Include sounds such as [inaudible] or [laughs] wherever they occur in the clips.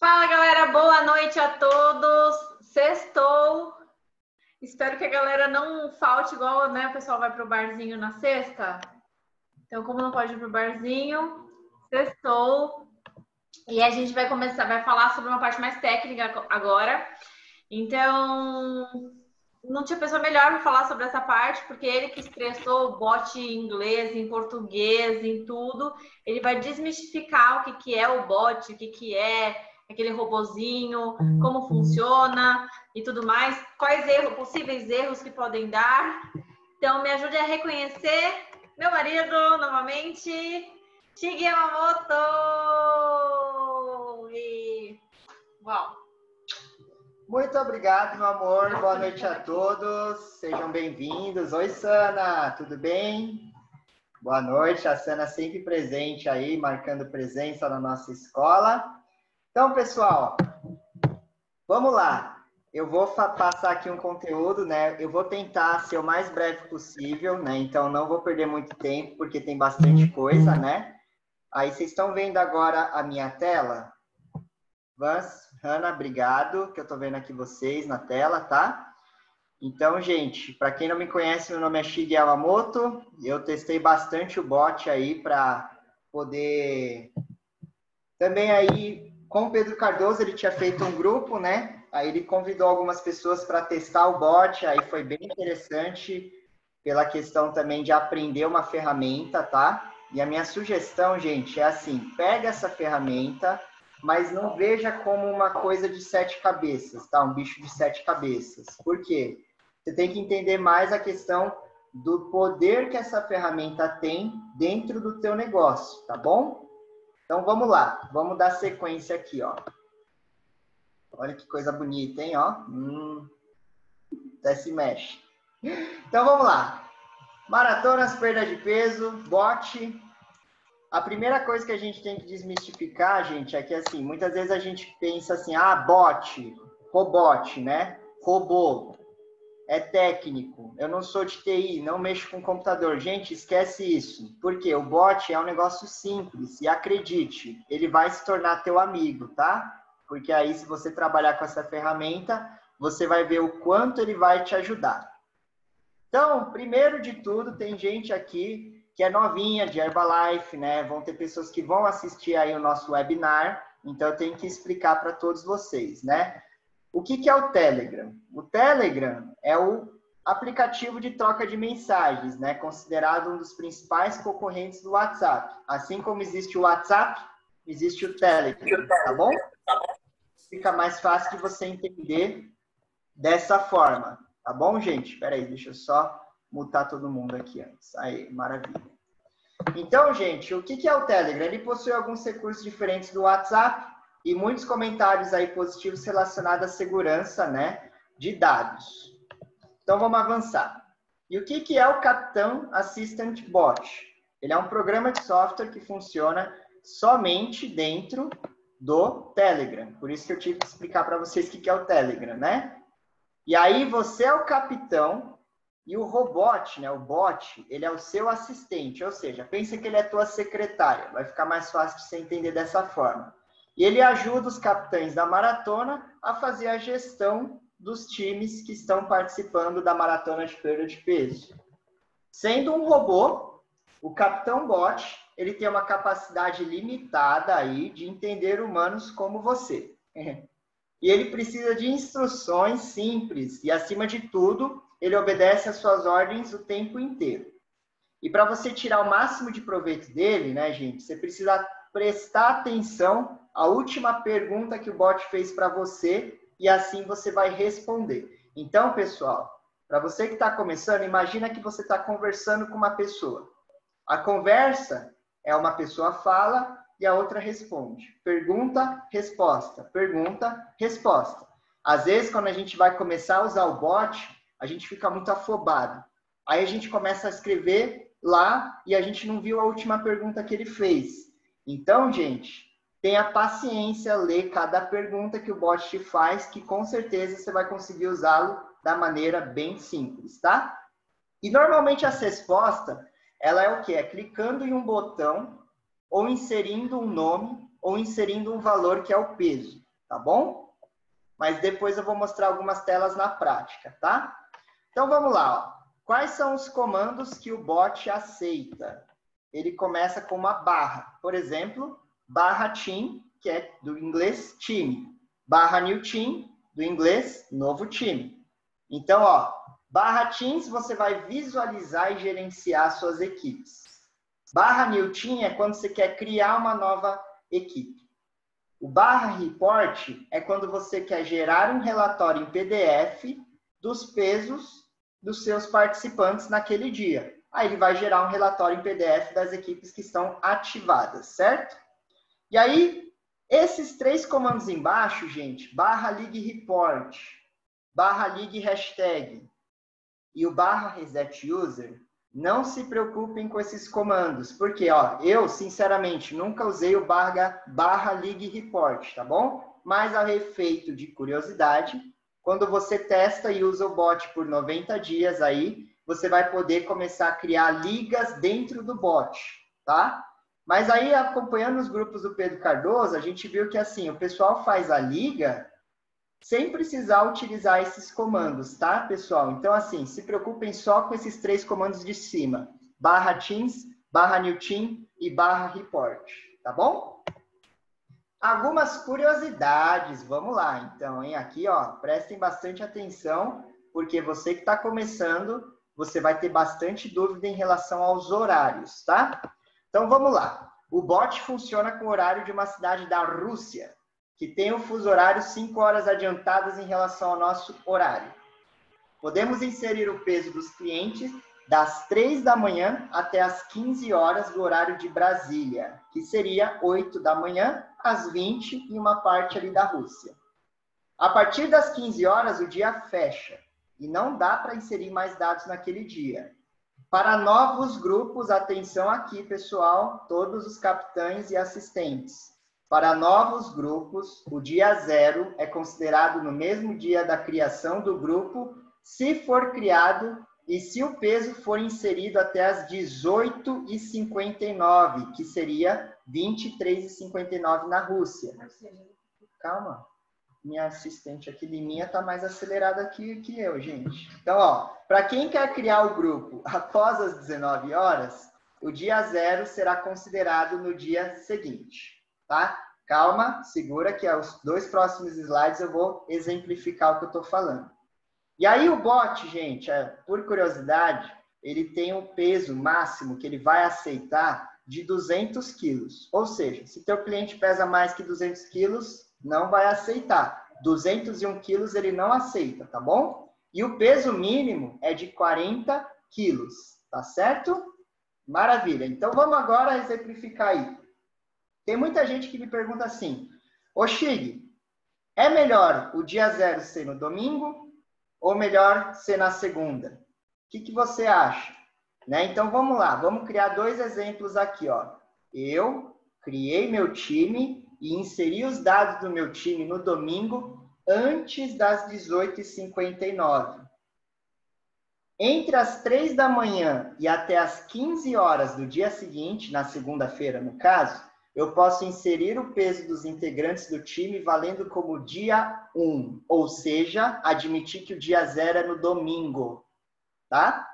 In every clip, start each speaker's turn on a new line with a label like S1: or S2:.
S1: Fala galera, boa noite a todos. Sextou. Espero que a galera não falte igual, né? O pessoal vai pro barzinho na sexta. Então, como não pode ir pro barzinho, sextou. E a gente vai começar, vai falar sobre uma parte mais técnica agora. Então, não tinha pessoa melhor para falar sobre essa parte, porque ele que expressou o bot em inglês, em português, em tudo, ele vai desmistificar o que, que é o bot, o que, que é aquele robozinho, como funciona e tudo mais, quais erros, possíveis erros que podem dar. Então, me ajude a reconhecer meu marido novamente, Shigi Yamamoto! E... Uau!
S2: Muito obrigado, meu amor. Boa noite a todos. Sejam bem-vindos. Oi, Sana, tudo bem? Boa noite. A Sana sempre presente aí, marcando presença na nossa escola. Então, pessoal, vamos lá. Eu vou passar aqui um conteúdo, né? Eu vou tentar ser o mais breve possível, né? Então, não vou perder muito tempo, porque tem bastante coisa, né? Aí, vocês estão vendo agora a minha tela? Vans, Hanna, obrigado, que eu tô vendo aqui vocês na tela, tá? Então, gente, para quem não me conhece, meu nome é Shige Yamamoto. Eu testei bastante o bot aí para poder também aí com o Pedro Cardoso, ele tinha feito um grupo, né? Aí ele convidou algumas pessoas para testar o bot, aí foi bem interessante pela questão também de aprender uma ferramenta, tá? E a minha sugestão, gente, é assim: pega essa ferramenta, mas não veja como uma coisa de sete cabeças, tá? Um bicho de sete cabeças. Por quê? Você tem que entender mais a questão do poder que essa ferramenta tem dentro do teu negócio, tá bom? Então vamos lá, vamos dar sequência aqui, ó. Olha que coisa bonita, hein, ó. Hum, até se mexe. Então vamos lá. Maratonas, perda de peso, bote, a primeira coisa que a gente tem que desmistificar, gente, é que assim, muitas vezes a gente pensa assim, ah, bot, robot, né? Robô, é técnico, eu não sou de TI, não mexo com computador. Gente, esquece isso. Porque o bot é um negócio simples e acredite, ele vai se tornar teu amigo, tá? Porque aí, se você trabalhar com essa ferramenta, você vai ver o quanto ele vai te ajudar. Então, primeiro de tudo, tem gente aqui que é novinha, de Herbalife, né? Vão ter pessoas que vão assistir aí o nosso webinar, então eu tenho que explicar para todos vocês, né? O que, que é o Telegram? O Telegram é o aplicativo de troca de mensagens, né? Considerado um dos principais concorrentes do WhatsApp. Assim como existe o WhatsApp, existe o Telegram, tá bom? Fica mais fácil de você entender dessa forma, tá bom, gente? Peraí, deixa eu só mutar todo mundo aqui antes. Aí, maravilha. Então, gente, o que é o Telegram? Ele possui alguns recursos diferentes do WhatsApp e muitos comentários aí positivos relacionados à segurança, né, de dados. Então, vamos avançar. E o que é o Capitão Assistant Bot? Ele é um programa de software que funciona somente dentro do Telegram. Por isso que eu tive que explicar para vocês o que é o Telegram, né? E aí você é o capitão e o robot, né, o bot, ele é o seu assistente, ou seja, pensa que ele é tua secretária. Vai ficar mais fácil de você entender dessa forma. E ele ajuda os capitães da maratona a fazer a gestão dos times que estão participando da maratona de perda de peso. Sendo um robô, o capitão bot, ele tem uma capacidade limitada aí de entender humanos como você. [laughs] E ele precisa de instruções simples e, acima de tudo, ele obedece às suas ordens o tempo inteiro. E para você tirar o máximo de proveito dele, né, gente, você precisa prestar atenção à última pergunta que o bot fez para você e assim você vai responder. Então, pessoal, para você que está começando, imagina que você está conversando com uma pessoa. A conversa é uma pessoa fala e a outra responde. Pergunta, resposta. Pergunta, resposta. Às vezes, quando a gente vai começar a usar o bot, a gente fica muito afobado. Aí a gente começa a escrever lá e a gente não viu a última pergunta que ele fez. Então, gente, tenha paciência, ler cada pergunta que o bot te faz, que com certeza você vai conseguir usá-lo da maneira bem simples, tá? E normalmente a resposta, ela é o quê? É clicando em um botão ou inserindo um nome ou inserindo um valor que é o peso. tá bom? Mas depois eu vou mostrar algumas telas na prática, tá? Então vamos lá, ó. Quais são os comandos que o bot aceita? Ele começa com uma barra. Por exemplo, barra team, que é do inglês time. Barra new team, do inglês novo time. Então, ó, barra teams você vai visualizar e gerenciar suas equipes. Barra new team é quando você quer criar uma nova equipe. O barra report é quando você quer gerar um relatório em PDF dos pesos dos seus participantes naquele dia. Aí ele vai gerar um relatório em PDF das equipes que estão ativadas, certo? E aí, esses três comandos embaixo, gente, barra league report, barra league hashtag e o barra reset user, não se preocupem com esses comandos, porque ó, eu, sinceramente, nunca usei o barra, barra league report, tá bom? Mas a efeito de curiosidade, quando você testa e usa o bot por 90 dias aí, você vai poder começar a criar ligas dentro do bot, tá? Mas aí, acompanhando os grupos do Pedro Cardoso, a gente viu que assim, o pessoal faz a liga sem precisar utilizar esses comandos, tá, pessoal? Então, assim, se preocupem só com esses três comandos de cima: barra teams, barra new team e barra report, tá bom? Algumas curiosidades, vamos lá, então, hein? Aqui, ó, prestem bastante atenção, porque você que está começando, você vai ter bastante dúvida em relação aos horários, tá? Então, vamos lá. O bot funciona com o horário de uma cidade da Rússia, que tem o um fuso horário 5 horas adiantadas em relação ao nosso horário. Podemos inserir o peso dos clientes das 3 da manhã até as 15 horas do horário de Brasília, que seria 8 da manhã às 20 e uma parte ali da Rússia. A partir das 15 horas, o dia fecha e não dá para inserir mais dados naquele dia. Para novos grupos, atenção aqui, pessoal, todos os capitães e assistentes. Para novos grupos, o dia zero é considerado no mesmo dia da criação do grupo, se for criado e se o peso for inserido até as 18h59, que seria 23h59 na Rússia. Calma. Minha assistente aqui de minha está mais acelerada que, que eu, gente. Então, ó, para quem quer criar o grupo após as 19 horas, o dia zero será considerado no dia seguinte tá? Calma, segura que aos dois próximos slides eu vou exemplificar o que eu estou falando. E aí o bot, gente, é, por curiosidade, ele tem um peso máximo que ele vai aceitar de 200 quilos. Ou seja, se teu cliente pesa mais que 200 quilos, não vai aceitar. 201 quilos ele não aceita, tá bom? E o peso mínimo é de 40 quilos, tá certo? Maravilha. Então vamos agora exemplificar aí. Tem muita gente que me pergunta assim: Ô Xig, é melhor o dia zero ser no domingo ou melhor ser na segunda? O que, que você acha? Né? Então vamos lá, vamos criar dois exemplos aqui. Ó. Eu criei meu time e inseri os dados do meu time no domingo antes das 18h59. Entre as 3 da manhã e até as 15 horas do dia seguinte, na segunda-feira no caso, eu posso inserir o peso dos integrantes do time valendo como dia 1, ou seja, admitir que o dia 0 é no domingo, tá?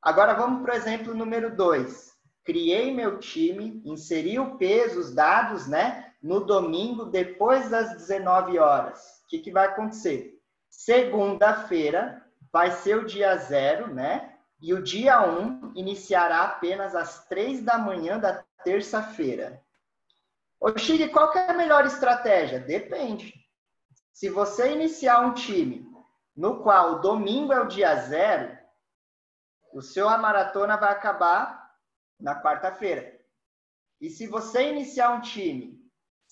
S2: Agora vamos para o exemplo número 2. Criei meu time, inseri o peso, os dados, né, no domingo depois das 19 horas. O que, que vai acontecer? Segunda-feira vai ser o dia 0, né? E o dia 1 um iniciará apenas às 3 da manhã da terça-feira. Ô, Chile, qual é a melhor estratégia? Depende. Se você iniciar um time no qual o domingo é o dia zero, o seu maratona vai acabar na quarta-feira. E se você iniciar um time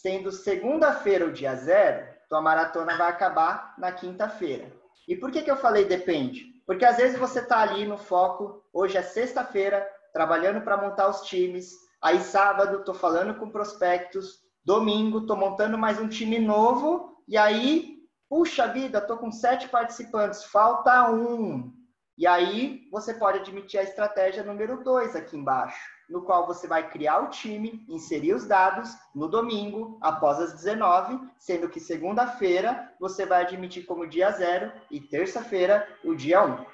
S2: sendo segunda-feira o dia zero, tua maratona vai acabar na quinta-feira. E por que, que eu falei depende? Porque às vezes você está ali no foco, hoje é sexta-feira, trabalhando para montar os times, Aí sábado tô falando com prospectos, domingo tô montando mais um time novo e aí, puxa vida, tô com sete participantes, falta um. E aí você pode admitir a estratégia número dois aqui embaixo. No qual você vai criar o time, inserir os dados no domingo, após as 19, sendo que segunda-feira você vai admitir como dia zero e terça-feira o dia 1.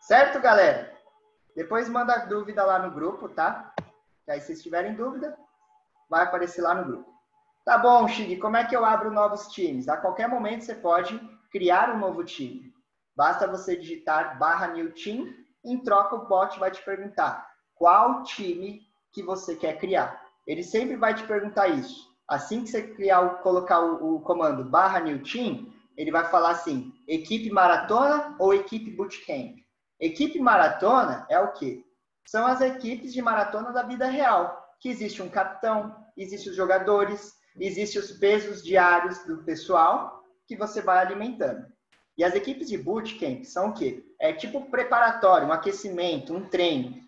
S2: Certo, galera? Depois manda dúvida lá no grupo, tá? E aí, se tiverem dúvida, vai aparecer lá no grupo. Tá bom, Chig, como é que eu abro novos times? A qualquer momento você pode criar um novo time. Basta você digitar barra new team, em troca o bot vai te perguntar qual time que você quer criar. Ele sempre vai te perguntar isso. Assim que você criar, colocar o, o comando barra new team, ele vai falar assim, equipe maratona ou equipe bootcamp? Equipe maratona é o quê? São as equipes de maratona da vida real, que existe um capitão, existem os jogadores, existem os pesos diários do pessoal que você vai alimentando. E as equipes de bootcamp são o quê? É tipo preparatório, um aquecimento, um treino.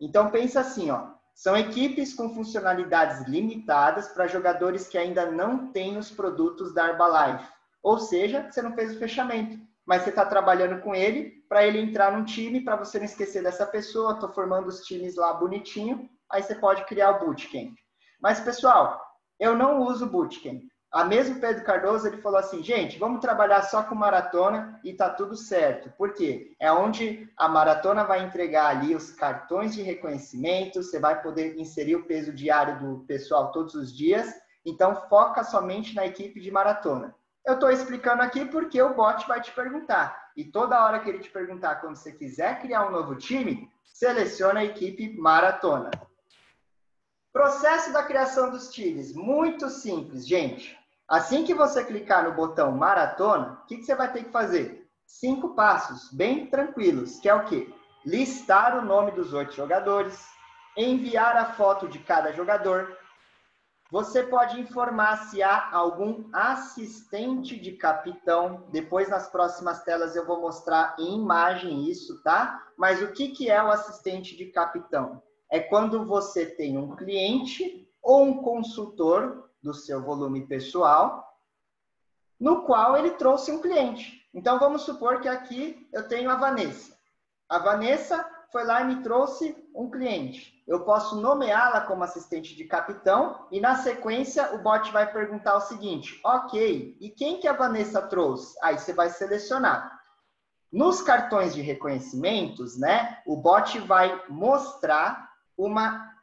S2: Então pensa assim, ó, são equipes com funcionalidades limitadas para jogadores que ainda não têm os produtos da Herbalife. Ou seja, você não fez o fechamento, mas você está trabalhando com ele para ele entrar num time, para você não esquecer dessa pessoa. Estou formando os times lá bonitinho, aí você pode criar o bootcamp. Mas pessoal, eu não uso bootcamp. A mesmo Pedro Cardoso, ele falou assim, gente, vamos trabalhar só com maratona e tá tudo certo. Por quê? É onde a maratona vai entregar ali os cartões de reconhecimento, você vai poder inserir o peso diário do pessoal todos os dias. Então, foca somente na equipe de maratona. Eu estou explicando aqui porque o bot vai te perguntar. E toda hora que ele te perguntar, quando você quiser criar um novo time, seleciona a equipe maratona. Processo da criação dos times, muito simples, gente. Assim que você clicar no botão maratona, o que, que você vai ter que fazer? Cinco passos, bem tranquilos, que é o quê? Listar o nome dos oito jogadores, enviar a foto de cada jogador. Você pode informar se há algum assistente de capitão. Depois, nas próximas telas, eu vou mostrar em imagem isso, tá? Mas o que, que é o assistente de capitão? é quando você tem um cliente ou um consultor do seu volume pessoal, no qual ele trouxe um cliente. Então vamos supor que aqui eu tenho a Vanessa. A Vanessa foi lá e me trouxe um cliente. Eu posso nomeá-la como assistente de capitão e na sequência o bot vai perguntar o seguinte: "OK, e quem que a Vanessa trouxe?" Aí você vai selecionar. Nos cartões de reconhecimentos, né, o bot vai mostrar uma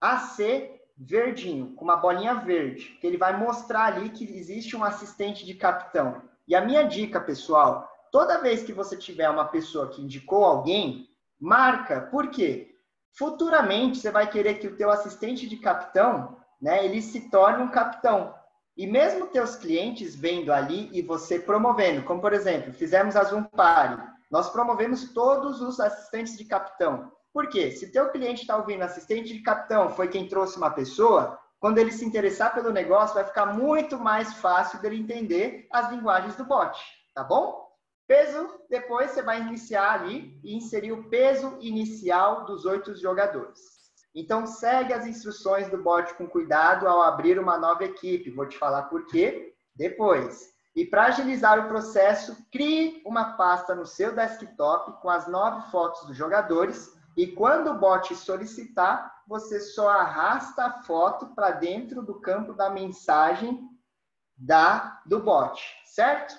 S2: AC verdinho, com uma bolinha verde, que ele vai mostrar ali que existe um assistente de capitão. E a minha dica, pessoal, toda vez que você tiver uma pessoa que indicou alguém, marca. Por quê? Futuramente você vai querer que o teu assistente de capitão, né, ele se torne um capitão. E mesmo teus clientes vendo ali e você promovendo, como por exemplo, fizemos a Zoom Party, nós promovemos todos os assistentes de capitão. Por quê? Se teu cliente está ouvindo assistente de capitão foi quem trouxe uma pessoa, quando ele se interessar pelo negócio, vai ficar muito mais fácil dele entender as linguagens do bot, tá bom? Peso, depois você vai iniciar ali e inserir o peso inicial dos oito jogadores. Então, segue as instruções do bot com cuidado ao abrir uma nova equipe. Vou te falar por quê depois. E para agilizar o processo, crie uma pasta no seu desktop com as nove fotos dos jogadores e quando o bot solicitar, você só arrasta a foto para dentro do campo da mensagem da do bot, certo?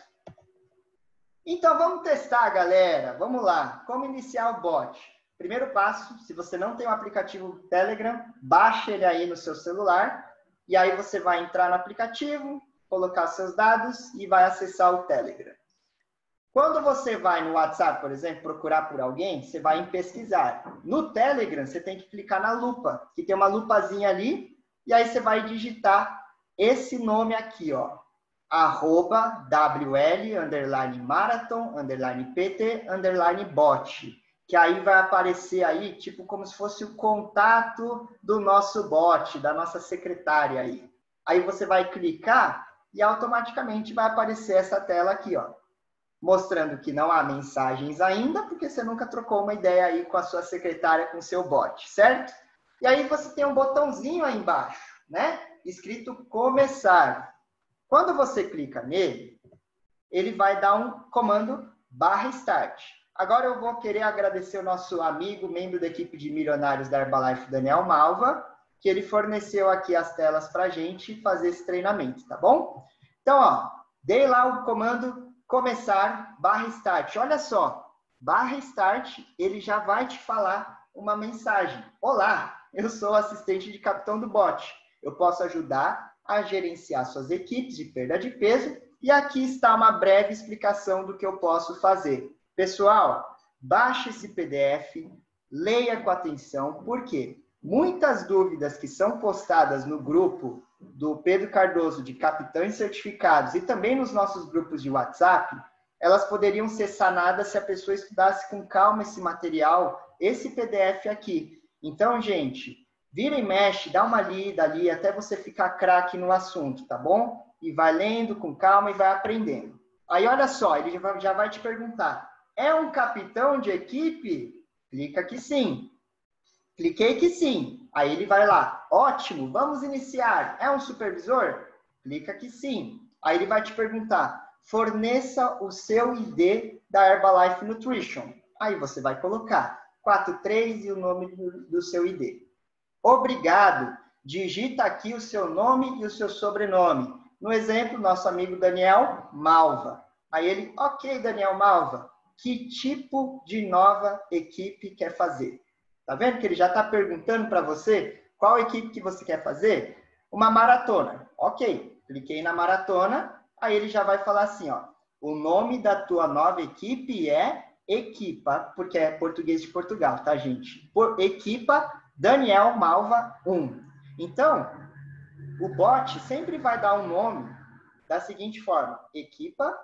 S2: Então vamos testar, galera. Vamos lá. Como iniciar o bot? Primeiro passo, se você não tem o aplicativo Telegram, baixe ele aí no seu celular e aí você vai entrar no aplicativo, colocar seus dados e vai acessar o Telegram. Quando você vai no WhatsApp, por exemplo, procurar por alguém, você vai em pesquisar. No Telegram, você tem que clicar na lupa, que tem uma lupazinha ali, e aí você vai digitar esse nome aqui, ó. Arroba WL, underline marathon, underline PT, underline bot. Que aí vai aparecer aí, tipo, como se fosse o contato do nosso bot, da nossa secretária aí. Aí você vai clicar e automaticamente vai aparecer essa tela aqui, ó mostrando que não há mensagens ainda, porque você nunca trocou uma ideia aí com a sua secretária, com o seu bot, certo? E aí você tem um botãozinho aí embaixo, né? Escrito começar. Quando você clica nele, ele vai dar um comando barra start. Agora eu vou querer agradecer o nosso amigo, membro da equipe de milionários da Herbalife, Daniel Malva, que ele forneceu aqui as telas para a gente fazer esse treinamento, tá bom? Então, ó, dei lá o comando começar barra start. Olha só, barra start, ele já vai te falar uma mensagem. Olá, eu sou assistente de capitão do bot. Eu posso ajudar a gerenciar suas equipes de perda de peso e aqui está uma breve explicação do que eu posso fazer. Pessoal, baixe esse PDF, leia com atenção, porque muitas dúvidas que são postadas no grupo do Pedro Cardoso de Capitães Certificados e também nos nossos grupos de WhatsApp, elas poderiam ser sanadas se a pessoa estudasse com calma esse material, esse PDF aqui. Então, gente, vira e mexe, dá uma lida ali até você ficar craque no assunto, tá bom? E vai lendo com calma e vai aprendendo. Aí, olha só, ele já vai te perguntar: é um capitão de equipe? Clica que sim. Cliquei que sim. Aí ele vai lá. Ótimo, vamos iniciar. É um supervisor? Clica que sim. Aí ele vai te perguntar: forneça o seu ID da Herbalife Nutrition. Aí você vai colocar 43 e o nome do, do seu ID. Obrigado. Digita aqui o seu nome e o seu sobrenome. No exemplo, nosso amigo Daniel Malva. Aí ele, ok, Daniel Malva, que tipo de nova equipe quer fazer? Tá vendo que ele já está perguntando para você qual equipe que você quer fazer? Uma maratona. Ok, cliquei na maratona, aí ele já vai falar assim, ó. O nome da tua nova equipe é Equipa, porque é português de Portugal, tá, gente? Por, equipa Daniel Malva 1. Então, o bot sempre vai dar um nome da seguinte forma: Equipa,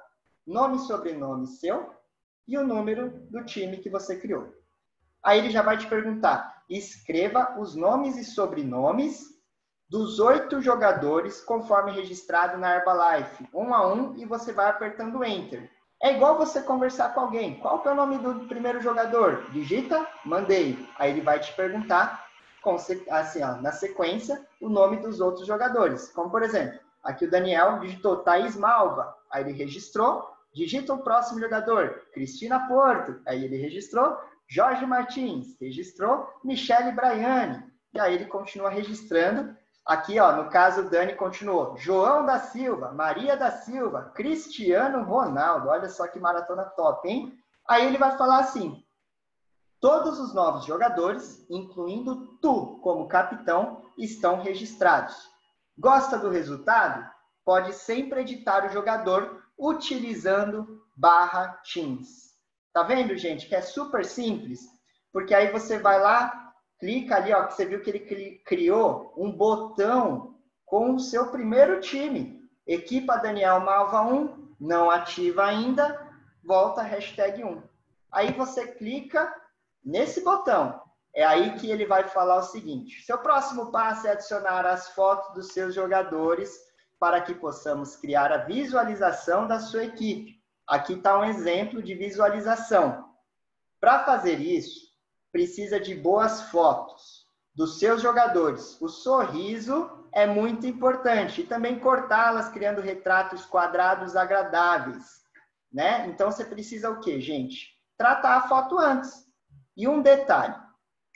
S2: nome e sobrenome seu e o número do time que você criou. Aí ele já vai te perguntar: escreva os nomes e sobrenomes dos oito jogadores conforme registrado na Herbalife, um a um, e você vai apertando Enter. É igual você conversar com alguém. Qual é o nome do primeiro jogador? Digita, mandei. Aí ele vai te perguntar, assim, ó, na sequência, o nome dos outros jogadores. Como, por exemplo, aqui o Daniel digitou Thaís Malva. Aí ele registrou. Digita o próximo jogador, Cristina Porto. Aí ele registrou. Jorge Martins registrou, Michele Braiani. E aí ele continua registrando. Aqui, ó, no caso, o Dani continuou. João da Silva, Maria da Silva, Cristiano Ronaldo. Olha só que maratona top, hein? Aí ele vai falar assim: todos os novos jogadores, incluindo tu como capitão, estão registrados. Gosta do resultado? Pode sempre editar o jogador utilizando barra Teams. Tá vendo, gente, que é super simples? Porque aí você vai lá, clica ali, ó, que você viu que ele criou um botão com o seu primeiro time. Equipa Daniel Malva 1, não ativa ainda, volta hashtag 1. Aí você clica nesse botão. É aí que ele vai falar o seguinte: seu próximo passo é adicionar as fotos dos seus jogadores para que possamos criar a visualização da sua equipe. Aqui está um exemplo de visualização. Para fazer isso, precisa de boas fotos dos seus jogadores. O sorriso é muito importante e também cortá-las criando retratos quadrados agradáveis, né? Então você precisa o quê, gente? Tratar a foto antes. E um detalhe,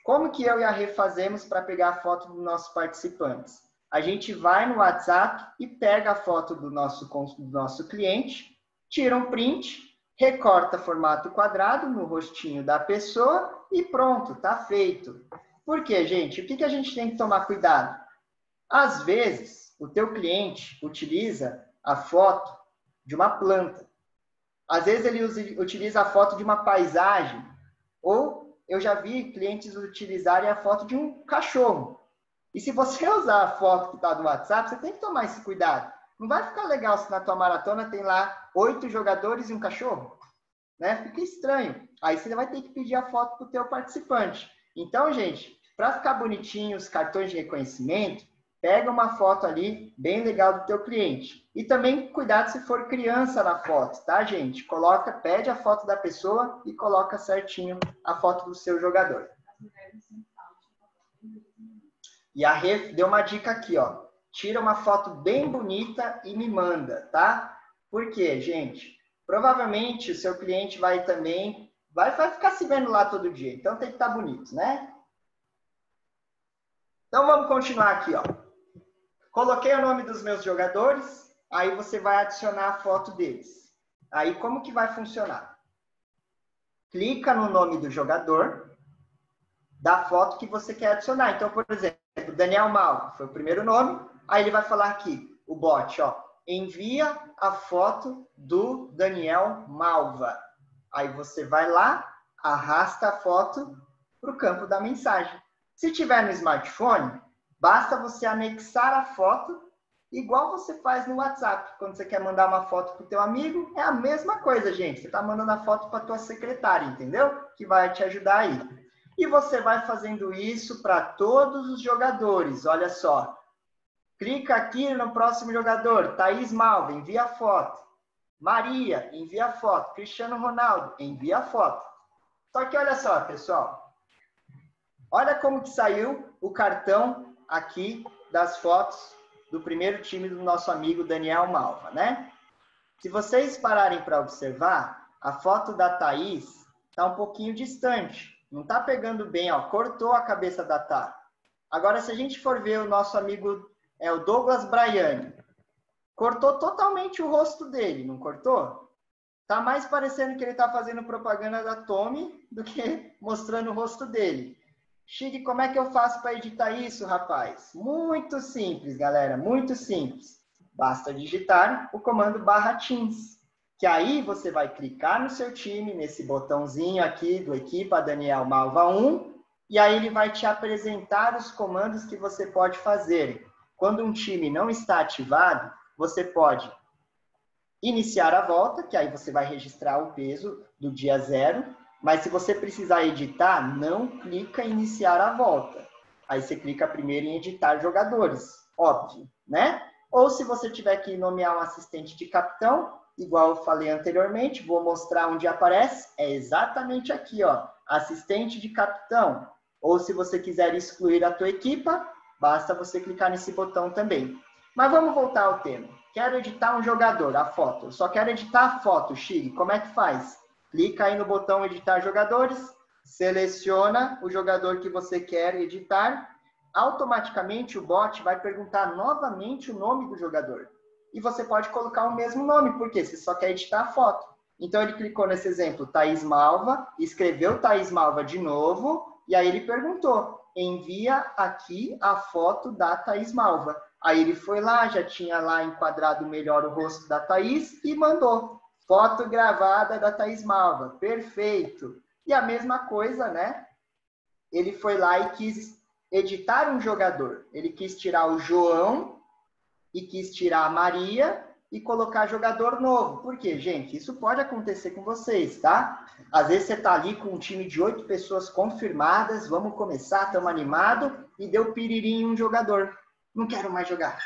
S2: como que eu e a Rê fazemos para pegar a foto dos nossos participantes? A gente vai no WhatsApp e pega a foto do nosso, do nosso cliente tira um print, recorta formato quadrado no rostinho da pessoa e pronto, tá feito. Por quê, gente? O que, que a gente tem que tomar cuidado? Às vezes, o teu cliente utiliza a foto de uma planta. Às vezes ele utiliza a foto de uma paisagem. Ou eu já vi clientes utilizarem a foto de um cachorro. E se você [laughs] usar a foto que está do WhatsApp, você tem que tomar esse cuidado. Não vai ficar legal se na tua maratona tem lá oito jogadores e um cachorro, né? Fica estranho. Aí você vai ter que pedir a foto para o teu participante. Então, gente, para ficar bonitinho os cartões de reconhecimento, pega uma foto ali bem legal do teu cliente. E também cuidado se for criança na foto, tá, gente? Coloca, pede a foto da pessoa e coloca certinho a foto do seu jogador. E a Rê deu uma dica aqui, ó tira uma foto bem bonita e me manda, tá? Por quê, gente? Provavelmente o seu cliente vai também vai, vai ficar se vendo lá todo dia. Então tem que estar tá bonito, né? Então vamos continuar aqui, ó. Coloquei o nome dos meus jogadores, aí você vai adicionar a foto deles. Aí como que vai funcionar? Clica no nome do jogador, da foto que você quer adicionar. Então, por exemplo, Daniel Mal, foi o primeiro nome, aí ele vai falar aqui, o bot, ó, envia a foto do Daniel Malva. Aí você vai lá, arrasta a foto para o campo da mensagem. Se tiver no smartphone, basta você anexar a foto, igual você faz no WhatsApp. Quando você quer mandar uma foto para o teu amigo, é a mesma coisa, gente. Você está mandando a foto para tua secretária, entendeu? Que vai te ajudar aí. E você vai fazendo isso para todos os jogadores. Olha só. Clica aqui no próximo jogador. Thaís Malva, envia foto. Maria, envia foto. Cristiano Ronaldo, envia foto. Só que olha só, pessoal. Olha como que saiu o cartão aqui das fotos do primeiro time do nosso amigo Daniel Malva, né? Se vocês pararem para observar, a foto da Thaís está um pouquinho distante. Não está pegando bem, ó. Cortou a cabeça da Tá. Agora, se a gente for ver o nosso amigo é o Douglas Braiani. Cortou totalmente o rosto dele, não cortou? Tá mais parecendo que ele tá fazendo propaganda da Tommy do que mostrando o rosto dele. Chig, como é que eu faço para editar isso, rapaz? Muito simples, galera, muito simples. Basta digitar o comando barra Teams, que aí você vai clicar no seu time, nesse botãozinho aqui do Equipa Daniel Malva 1, e aí ele vai te apresentar os comandos que você pode fazer. Quando um time não está ativado, você pode iniciar a volta, que aí você vai registrar o peso do dia zero, mas se você precisar editar, não clica em iniciar a volta. Aí você clica primeiro em editar jogadores, óbvio, né? Ou se você tiver que nomear um assistente de capitão, igual eu falei anteriormente, vou mostrar onde aparece, é exatamente aqui, ó, assistente de capitão. Ou se você quiser excluir a tua equipa, Basta você clicar nesse botão também. Mas vamos voltar ao tema. Quero editar um jogador, a foto. só quero editar a foto, Chile. Como é que faz? Clica aí no botão editar jogadores, seleciona o jogador que você quer editar. Automaticamente o bot vai perguntar novamente o nome do jogador. E você pode colocar o mesmo nome, porque você só quer editar a foto. Então ele clicou nesse exemplo, Thaís Malva, escreveu Thaís Malva de novo, e aí ele perguntou: envia aqui a foto da Thaís Malva. Aí ele foi lá, já tinha lá enquadrado melhor o rosto da Thaís e mandou. Foto gravada da Thaís Malva. Perfeito. E a mesma coisa, né? Ele foi lá e quis editar um jogador. Ele quis tirar o João e quis tirar a Maria e colocar jogador novo. Por quê, gente? Isso pode acontecer com vocês, tá? Às vezes você tá ali com um time de oito pessoas confirmadas, vamos começar, estamos animados, e deu piriri em um jogador. Não quero mais jogar.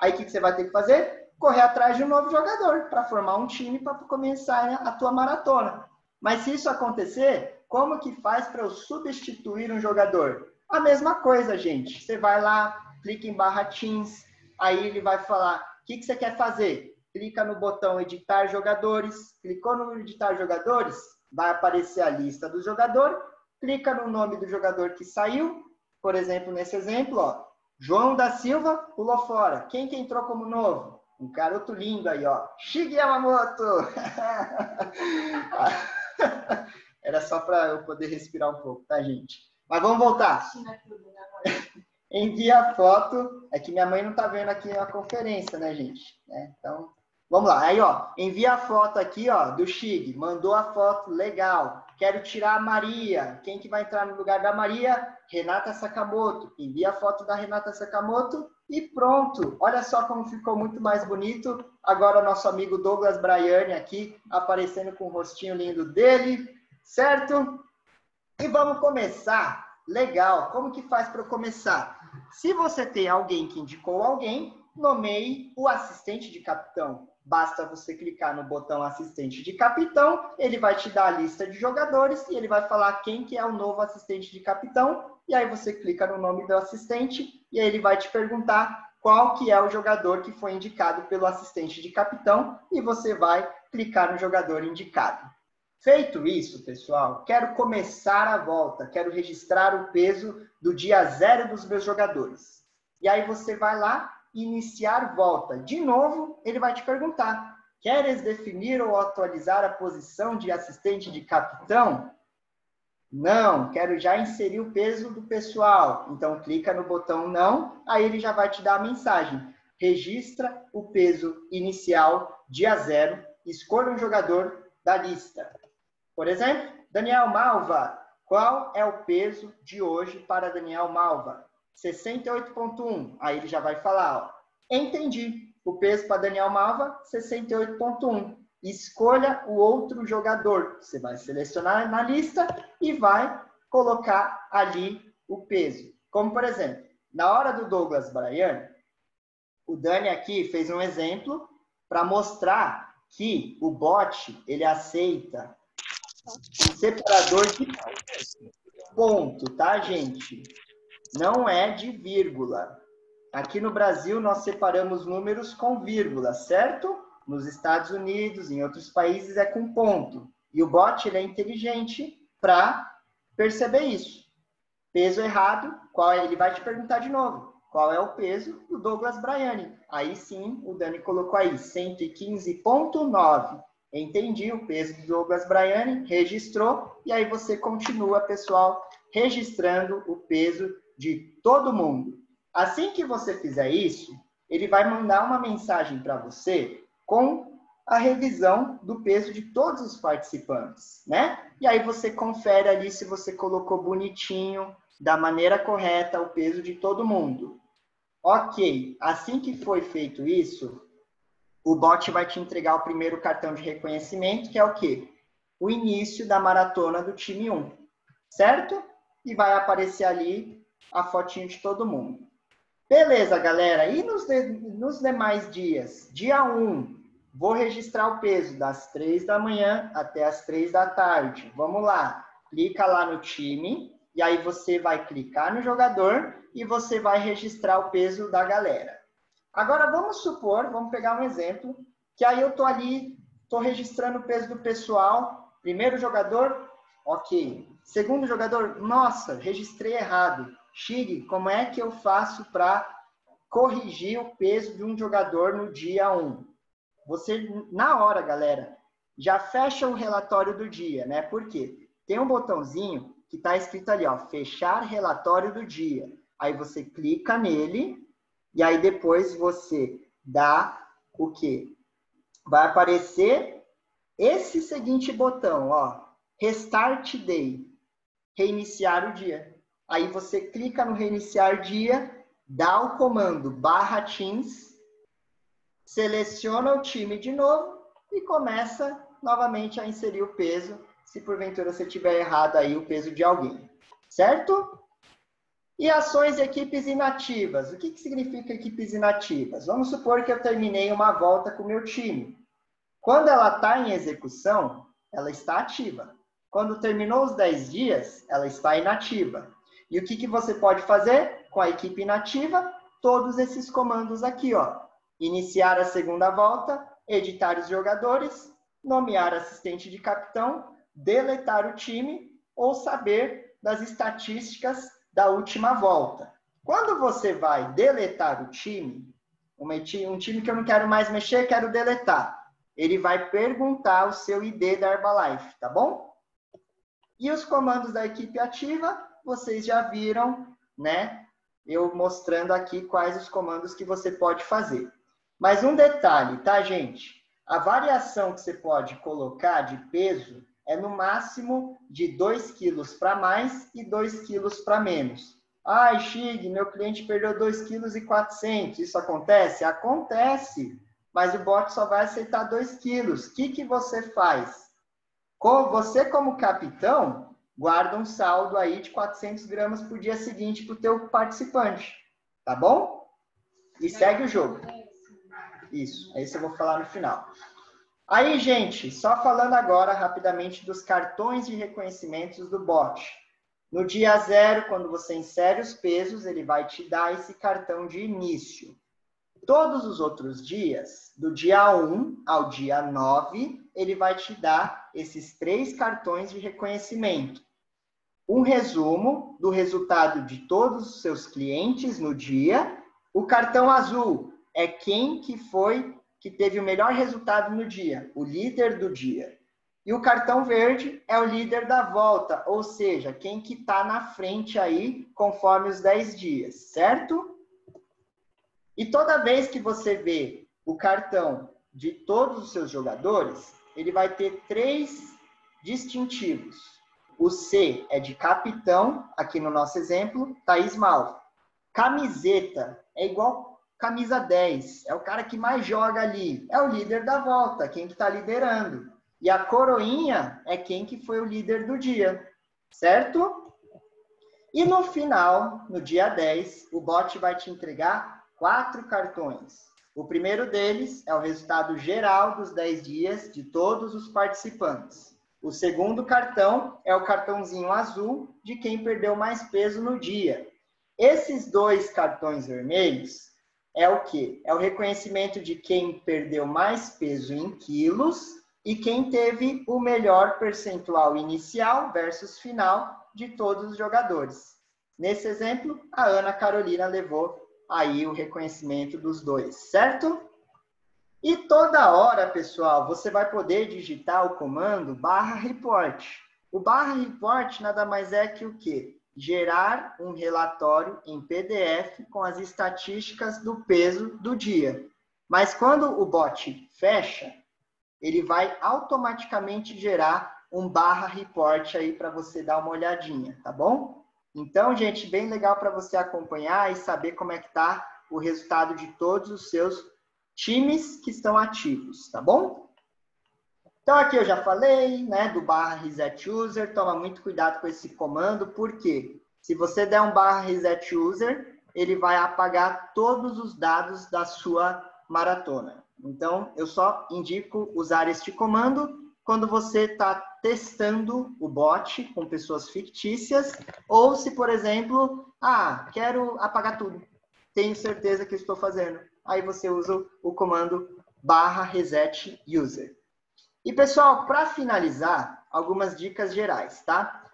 S2: Aí o que, que você vai ter que fazer? Correr atrás de um novo jogador para formar um time para começar a tua maratona. Mas se isso acontecer, como que faz para eu substituir um jogador? A mesma coisa, gente. Você vai lá, clica em barra Teams, aí ele vai falar que, que você quer fazer? Clica no botão editar jogadores. Clicou no editar jogadores, vai aparecer a lista do jogador. Clica no nome do jogador que saiu. Por exemplo, nesse exemplo, ó, João da Silva pulou fora. Quem que entrou como novo? Um garoto lindo aí, ó. Shigi Yamamoto! [laughs] Era só para eu poder respirar um pouco, tá, gente? Mas vamos voltar. Envia a foto. É que minha mãe não tá vendo aqui a conferência, né, gente? É, então, vamos lá. Aí, ó, envia a foto aqui, ó, do Chig. Mandou a foto, legal. Quero tirar a Maria. Quem que vai entrar no lugar da Maria? Renata Sakamoto. Envia a foto da Renata Sakamoto e pronto. Olha só como ficou muito mais bonito. Agora nosso amigo Douglas Braiani aqui aparecendo com o rostinho lindo dele, certo? E vamos começar. Legal. Como que faz para começar? Se você tem alguém que indicou alguém, nomeie o assistente de capitão. Basta você clicar no botão assistente de capitão, ele vai te dar a lista de jogadores e ele vai falar quem que é o novo assistente de capitão. E aí você clica no nome do assistente e aí ele vai te perguntar qual que é o jogador que foi indicado pelo assistente de capitão e você vai clicar no jogador indicado. Feito isso, pessoal, quero começar a volta, quero registrar o peso do dia zero dos meus jogadores. E aí você vai lá, iniciar volta. De novo, ele vai te perguntar: queres definir ou atualizar a posição de assistente de capitão? Não, quero já inserir o peso do pessoal. Então clica no botão não, aí ele já vai te dar a mensagem. Registra o peso inicial dia zero, escolha um jogador da lista. Por exemplo, Daniel Malva. Qual é o peso de hoje para Daniel Malva? 68,1. Aí ele já vai falar, ó, entendi. O peso para Daniel Malva, 68,1. Escolha o outro jogador. Você vai selecionar na lista e vai colocar ali o peso. Como, por exemplo, na hora do Douglas Bryan, o Dani aqui fez um exemplo para mostrar que o bot ele aceita separador de ponto, tá, gente? Não é de vírgula. Aqui no Brasil, nós separamos números com vírgula, certo? Nos Estados Unidos, em outros países, é com ponto. E o bot ele é inteligente para perceber isso. Peso errado, qual é? Ele vai te perguntar de novo. Qual é o peso do Douglas Braiani? Aí sim, o Dani colocou aí 115.9. Entendi o peso do Douglas Braiani, registrou, e aí você continua, pessoal, registrando o peso de todo mundo. Assim que você fizer isso, ele vai mandar uma mensagem para você com a revisão do peso de todos os participantes, né? E aí você confere ali se você colocou bonitinho, da maneira correta, o peso de todo mundo. Ok, assim que foi feito isso, o bot vai te entregar o primeiro cartão de reconhecimento, que é o quê? O início da maratona do time 1, certo? E vai aparecer ali a fotinho de todo mundo. Beleza, galera. E nos, nos demais dias? Dia 1, vou registrar o peso das 3 da manhã até as 3 da tarde. Vamos lá. Clica lá no time e aí você vai clicar no jogador e você vai registrar o peso da galera. Agora vamos supor, vamos pegar um exemplo, que aí eu tô ali, tô registrando o peso do pessoal. Primeiro jogador, ok. Segundo jogador, nossa, registrei errado. Chig, como é que eu faço para corrigir o peso de um jogador no dia 1? Você, na hora, galera, já fecha o relatório do dia, né? Por quê? Tem um botãozinho que está escrito ali, ó, fechar relatório do dia. Aí você clica nele e aí depois você dá o quê? Vai aparecer esse seguinte botão, ó, Restart Day, reiniciar o dia. Aí você clica no reiniciar dia, dá o comando barra Teams, seleciona o time de novo e começa novamente a inserir o peso, se porventura você tiver errado aí o peso de alguém. Certo? E ações equipes inativas. O que, que significa equipes inativas? Vamos supor que eu terminei uma volta com o meu time. Quando ela está em execução, ela está ativa. Quando terminou os 10 dias, ela está inativa. E o que, que você pode fazer com a equipe inativa? Todos esses comandos aqui, ó. Iniciar a segunda volta, editar os jogadores, nomear assistente de capitão, deletar o time ou saber das estatísticas da última volta. Quando você vai deletar o time, um time que eu não quero mais mexer, quero deletar. Ele vai perguntar o seu ID da Herbalife, tá bom? E os comandos da equipe ativa, vocês já viram, né? Eu mostrando aqui quais os comandos que você pode fazer. Mas um detalhe, tá, gente? A variação que você pode colocar de peso é no máximo de 2 quilos para mais e 2 quilos para menos. Ai, Chig, meu cliente perdeu 2 quilos e 400. Isso acontece? Acontece, mas o bot só vai aceitar 2 quilos. O que, que você faz? Você, como capitão, guarda um saldo aí de 400 gramas por dia seguinte para o teu participante. Tá bom? E segue o jogo. Isso, é isso eu vou falar no final. Aí, gente, só falando agora rapidamente dos cartões de reconhecimentos do bot. No dia zero, quando você insere os pesos, ele vai te dar esse cartão de início. todos os outros dias, do dia 1 ao dia 9, ele vai te dar esses três cartões de reconhecimento. Um resumo do resultado de todos os seus clientes no dia. O cartão azul é quem que foi que teve o melhor resultado no dia, o líder do dia. E o cartão verde é o líder da volta, ou seja, quem que está na frente aí conforme os 10 dias, certo? E toda vez que você vê o cartão de todos os seus jogadores, ele vai ter três distintivos. O C é de capitão, aqui no nosso exemplo, Thaís Mal. Camiseta é igual camisa 10, é o cara que mais joga ali, é o líder da volta, quem que está liderando. E a coroinha é quem que foi o líder do dia, certo? E no final, no dia 10, o bot vai te entregar quatro cartões. O primeiro deles é o resultado geral dos 10 dias de todos os participantes. O segundo cartão é o cartãozinho azul de quem perdeu mais peso no dia. Esses dois cartões vermelhos é o que? É o reconhecimento de quem perdeu mais peso em quilos e quem teve o melhor percentual inicial versus final de todos os jogadores. Nesse exemplo, a Ana Carolina levou aí o reconhecimento dos dois, certo? E toda hora, pessoal, você vai poder digitar o comando barra report. O barra report nada mais é que o quê? Gerar um relatório em PDF com as estatísticas do peso do dia. Mas quando o bot fecha, ele vai automaticamente gerar um barra report aí para você dar uma olhadinha, tá bom? Então, gente, bem legal para você acompanhar e saber como é que tá o resultado de todos os seus times que estão ativos, tá bom? Então, aqui eu já falei, né, do barra reset user, toma muito cuidado com esse comando, porque se você der um barra reset user, ele vai apagar todos os dados da sua maratona. Então, eu só indico usar este comando quando você está testando o bot com pessoas fictícias, ou se, por exemplo, ah, quero apagar tudo, tenho certeza que estou fazendo. Aí você usa o comando barra reset user. E pessoal, para finalizar, algumas dicas gerais, tá?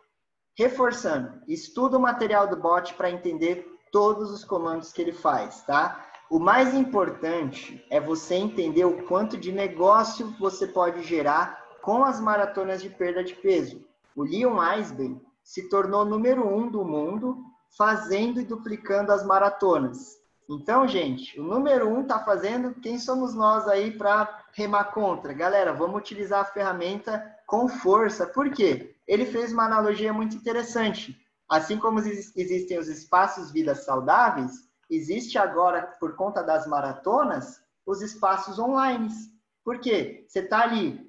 S2: Reforçando, estuda o material do bot para entender todos os comandos que ele faz, tá? O mais importante é você entender o quanto de negócio você pode gerar com as maratonas de perda de peso. O Leon Eisbein se tornou número um do mundo fazendo e duplicando as maratonas. Então, gente, o número um está fazendo, quem somos nós aí para remar contra? Galera, vamos utilizar a ferramenta com força. Por quê? Ele fez uma analogia muito interessante. Assim como existem os espaços vidas saudáveis, existe agora, por conta das maratonas, os espaços online. Por quê? Você está ali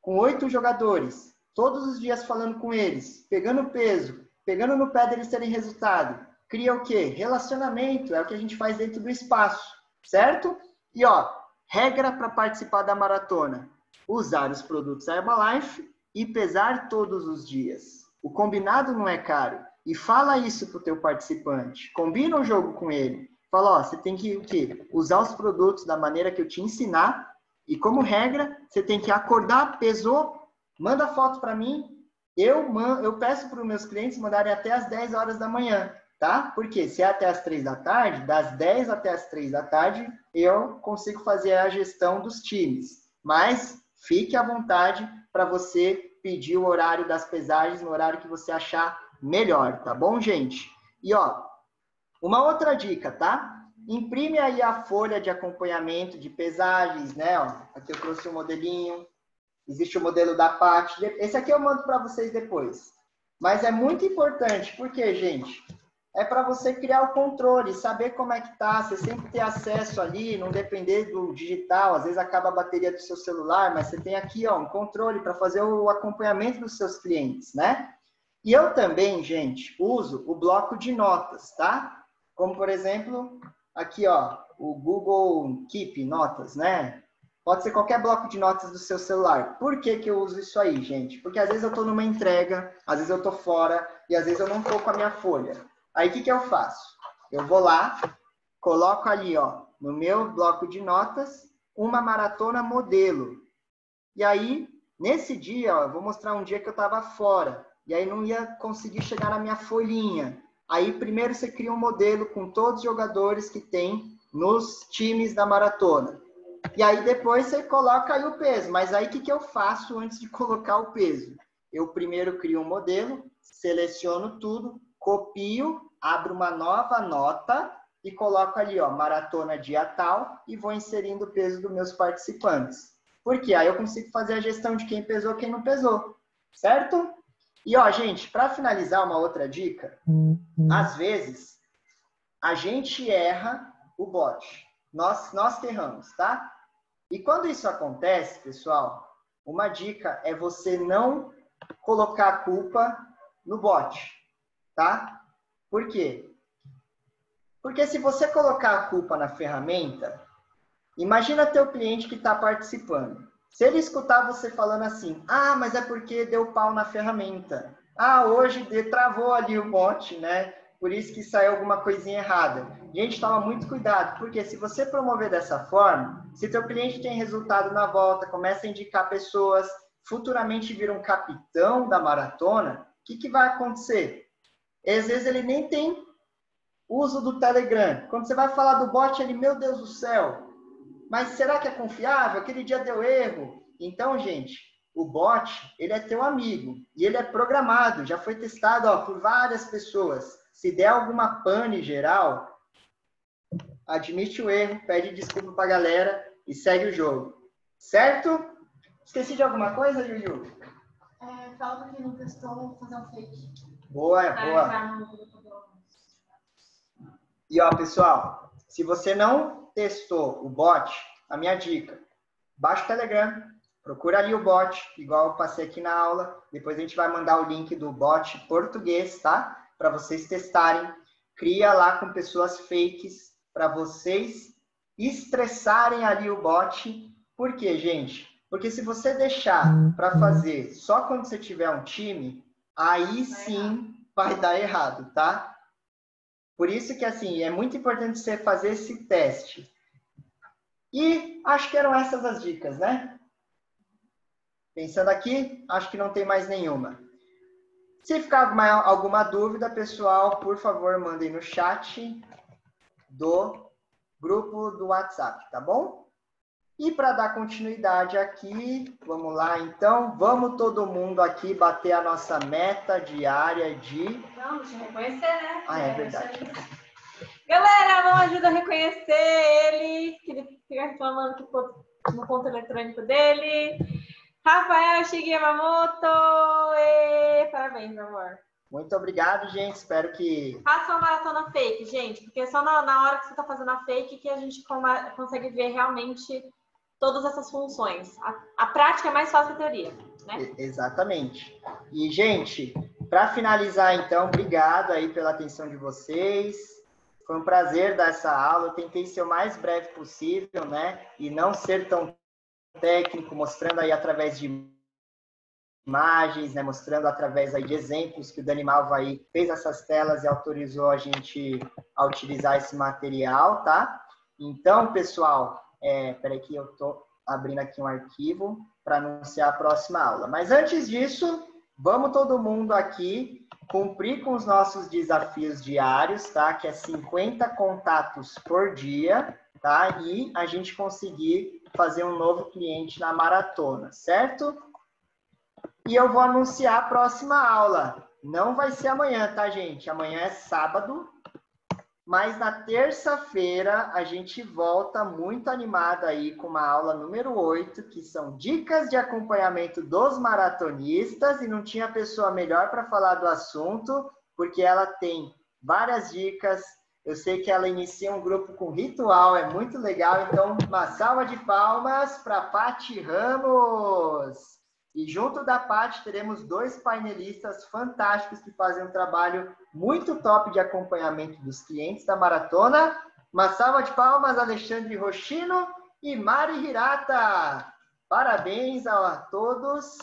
S2: com oito jogadores, todos os dias falando com eles, pegando peso, pegando no pé deles terem resultado, cria o quê? Relacionamento, é o que a gente faz dentro do espaço, certo? E ó, regra para participar da maratona: usar os produtos Herbalife e pesar todos os dias. O combinado não é caro. E fala isso pro teu participante. Combina o jogo com ele. Fala, ó, você tem que o quê? Usar os produtos da maneira que eu te ensinar e como regra, você tem que acordar, pesou, manda foto para mim. Eu, eu peço para os meus clientes mandarem até as 10 horas da manhã, tá? Porque se é até as 3 da tarde, das 10 até as 3 da tarde, eu consigo fazer a gestão dos times. Mas fique à vontade para você pedir o horário das pesagens no horário que você achar melhor, tá bom, gente? E ó, uma outra dica, tá? Imprime aí a folha de acompanhamento de pesagens, né? Ó, aqui eu trouxe um modelinho. Existe o modelo da parte. Esse aqui eu mando para vocês depois. Mas é muito importante, porque, gente, é para você criar o controle, saber como é que tá, você sempre ter acesso ali, não depender do digital. Às vezes acaba a bateria do seu celular, mas você tem aqui, ó, um controle para fazer o acompanhamento dos seus clientes, né? E eu também, gente, uso o bloco de notas, tá? Como, por exemplo, aqui, ó, o Google Keep Notas, né? Pode ser qualquer bloco de notas do seu celular. Por que, que eu uso isso aí, gente? Porque às vezes eu estou numa entrega, às vezes eu estou fora e às vezes eu não estou com a minha folha. Aí o que, que eu faço? Eu vou lá, coloco ali, ó, no meu bloco de notas uma maratona modelo. E aí, nesse dia, ó, vou mostrar um dia que eu estava fora, e aí não ia conseguir chegar na minha folhinha. Aí, primeiro você cria um modelo com todos os jogadores que tem nos times da maratona. E aí, depois você coloca aí o peso. Mas aí, o que, que eu faço antes de [laughs] colocar o peso? Eu primeiro crio um modelo, seleciono tudo, copio, abro uma nova nota e coloco ali, ó, maratona dia tal e vou inserindo o peso dos meus participantes. Porque aí eu consigo fazer a gestão de quem pesou, quem não pesou, certo? E ó, gente, para finalizar uma outra dica, às vezes a gente erra o bot. Nós nós erramos, tá? E quando isso acontece, pessoal, uma dica é você não colocar a culpa no bot, tá? Por quê? Porque se você colocar a culpa na ferramenta, imagina teu cliente que está participando. Se ele escutar você falando assim, ah, mas é porque deu pau na ferramenta. Ah, hoje travou ali o bot, né? Por isso que saiu alguma coisinha errada. Gente, toma muito cuidado, porque se você promover dessa forma, se teu cliente tem resultado na volta, começa a indicar pessoas, futuramente vira um capitão da maratona, o que, que vai acontecer? Às vezes ele nem tem uso do Telegram. Quando você vai falar do bot, ele, meu Deus do céu, mas será que é confiável? Aquele dia deu erro. Então, gente, o bot, ele é teu amigo e ele é programado, já foi testado ó, por várias pessoas. Se der alguma pane geral, admite o erro, pede desculpa para a galera e segue o jogo. Certo? Esqueci de alguma coisa, Juju?
S1: É, fala que não testou, fazer um fake.
S2: Boa, boa. E ó, pessoal, se você não testou o bot, a minha dica, baixa o Telegram, procura ali o bot, igual eu passei aqui na aula. Depois a gente vai mandar o link do bot português, tá? Para vocês testarem. Cria lá com pessoas fakes para vocês estressarem ali o bot. Por quê, gente? Porque se você deixar para fazer só quando você tiver um time, aí sim vai dar errado, tá? Por isso que, assim, é muito importante você fazer esse teste. E acho que eram essas as dicas, né? Pensando aqui, acho que não tem mais nenhuma. Se ficar alguma, alguma dúvida, pessoal, por favor, mandem no chat do grupo do WhatsApp, tá bom? E para dar continuidade aqui, vamos lá então, vamos todo mundo aqui bater a nossa meta diária de.
S1: Deixa eu reconhecer, né?
S2: Ah, é verdade. [laughs]
S1: Galera, vamos ajudar a reconhecer ele, que ele fica reclamando que no ponto eletrônico dele. Rafael Shigemoto! E... Parabéns, meu amor.
S2: Muito obrigado, gente. Espero que.
S1: Faça uma maratona fake, gente, porque é só na, na hora que você está fazendo a fake que a gente consegue ver realmente todas essas funções. A, a prática é mais fácil que a teoria, né?
S2: Exatamente. E, gente, para finalizar, então, obrigado aí pela atenção de vocês. Foi um prazer dar essa aula. Eu tentei ser o mais breve possível, né? E não ser tão técnico, mostrando aí através de imagens, né, mostrando através aí de exemplos que o Dani Malva aí fez essas telas e autorizou a gente a utilizar esse material, tá? Então, pessoal, é, peraí que eu estou abrindo aqui um arquivo para anunciar a próxima aula. Mas antes disso, vamos todo mundo aqui cumprir com os nossos desafios diários, tá? Que é 50 contatos por dia, tá? E a gente conseguir fazer um novo cliente na maratona, certo? E eu vou anunciar a próxima aula. Não vai ser amanhã, tá, gente? Amanhã é sábado, mas na terça-feira a gente volta muito animado aí com uma aula número 8, que são dicas de acompanhamento dos maratonistas, e não tinha pessoa melhor para falar do assunto, porque ela tem várias dicas. Eu sei que ela inicia um grupo com ritual, é muito legal. Então, uma salva de palmas para Pati Ramos. E junto da Paty teremos dois painelistas fantásticos que fazem um trabalho muito top de acompanhamento dos clientes da maratona. Uma salva de palmas, Alexandre Rochino e Mari Hirata. Parabéns a todos.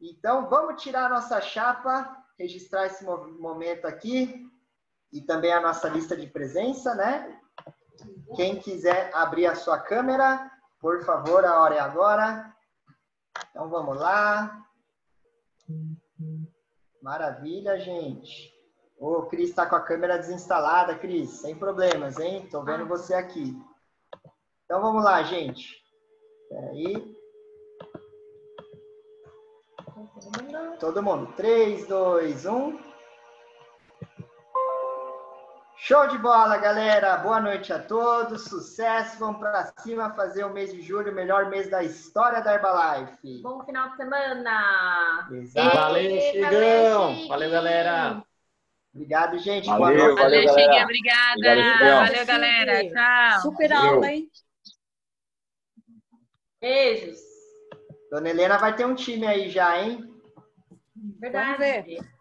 S2: Então, vamos tirar a nossa chapa, registrar esse momento aqui e também a nossa lista de presença, né? Quem quiser abrir a sua câmera, por favor, a hora é agora. Então vamos lá. Maravilha, gente. O Cris está com a câmera desinstalada, Cris, sem problemas, hein? Tô vendo você aqui. Então vamos lá, gente. Espera aí. Todo mundo. 3, 2, 1. Show de bola, galera! Boa noite a todos, sucesso! Vamos para cima fazer o mês de julho, o melhor mês da história da Herbalife.
S1: Bom final de semana!
S3: Exato. Valeu, Chigão! Valeu, galera!
S2: Obrigado, gente.
S4: Valeu, Boa noite.
S5: Valeu, Chiguinha. Obrigada. Obrigado, valeu, galera. Tchau.
S6: Super aula, hein?
S1: Beijos.
S2: Dona Helena vai ter um time aí já, hein?
S1: Verdade.
S6: Vamos ver.